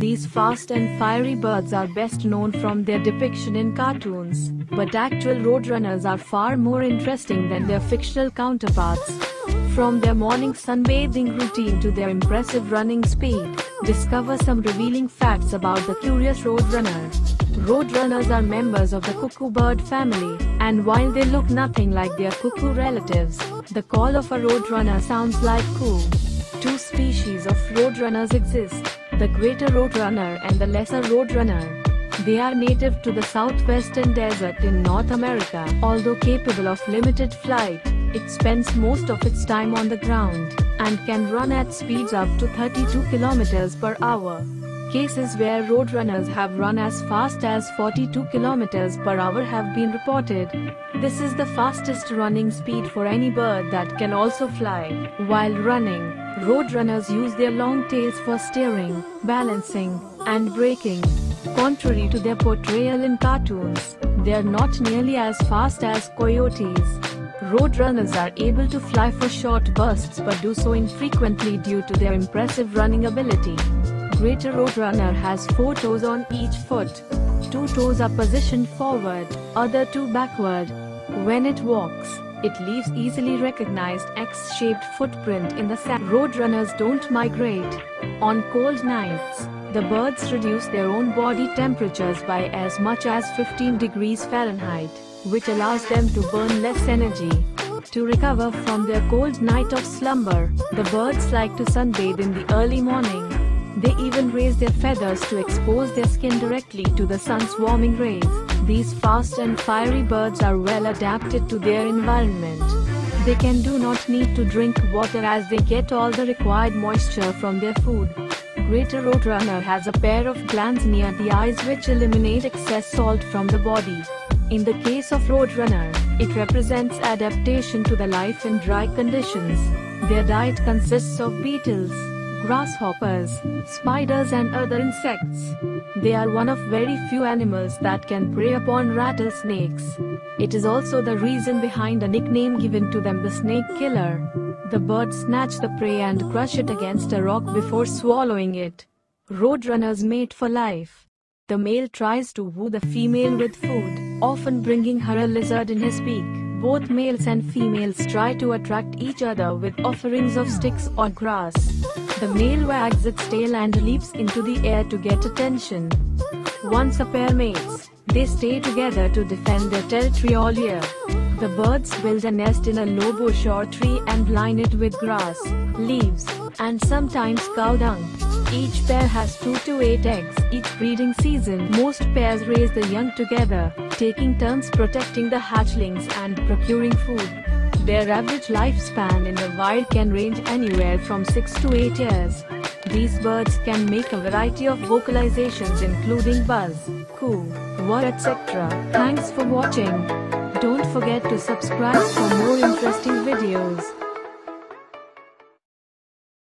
These fast and fiery birds are best known from their depiction in cartoons, but actual roadrunners are far more interesting than their fictional counterparts. From their morning sunbathing routine to their impressive running speed, discover some revealing facts about the curious roadrunner. Roadrunners are members of the cuckoo bird family, and while they look nothing like their cuckoo relatives, the call of a roadrunner sounds like coo. Two species of roadrunners exist, the greater roadrunner and the lesser roadrunner. They are native to the southwestern desert in North America. Although capable of limited flight, it spends most of its time on the ground and can run at speeds up to 32 km per hour. Cases where roadrunners have run as fast as 42 km per hour have been reported. This is the fastest running speed for any bird that can also fly. While running, roadrunners use their long tails for steering, balancing, and braking. Contrary to their portrayal in cartoons, they are not nearly as fast as coyotes. Roadrunners are able to fly for short bursts but do so infrequently due to their impressive running ability greater roadrunner has four toes on each foot. Two toes are positioned forward, other two backward. When it walks, it leaves easily recognized X-shaped footprint in the sand. Roadrunners don't migrate. On cold nights, the birds reduce their own body temperatures by as much as 15 degrees Fahrenheit, which allows them to burn less energy. To recover from their cold night of slumber, the birds like to sunbathe in the early morning. They even raise their feathers to expose their skin directly to the sun's warming rays. These fast and fiery birds are well adapted to their environment. They can do not need to drink water as they get all the required moisture from their food. Greater Roadrunner has a pair of glands near the eyes which eliminate excess salt from the body. In the case of Roadrunner, it represents adaptation to the life in dry conditions. Their diet consists of beetles, grasshoppers, spiders and other insects. They are one of very few animals that can prey upon rattlesnakes. It is also the reason behind a nickname given to them the snake killer. The birds snatch the prey and crush it against a rock before swallowing it. Roadrunners mate for life. The male tries to woo the female with food, often bringing her a lizard in his beak. Both males and females try to attract each other with offerings of sticks or grass. The male wags its tail and leaps into the air to get attention. Once a pair mates, they stay together to defend their territory all year. The birds build a nest in a low bush or tree and line it with grass, leaves, and sometimes cow dung. Each pair has 2 to 8 eggs each breeding season. Most pairs raise the young together, taking turns protecting the hatchlings and procuring food. Their average lifespan in the wild can range anywhere from 6 to 8 years. These birds can make a variety of vocalizations including buzz, coo, whir etc. Thanks for watching. Don't forget to subscribe for more interesting videos.